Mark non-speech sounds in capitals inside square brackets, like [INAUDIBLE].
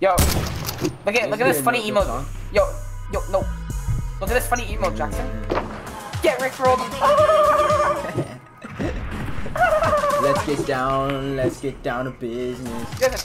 Yo, look at look at this funny emote. Yo, yo, no. Look at this funny emote, Jackson. Get Rickrolled. [LAUGHS] Let's get down, let's get down to business. There's a.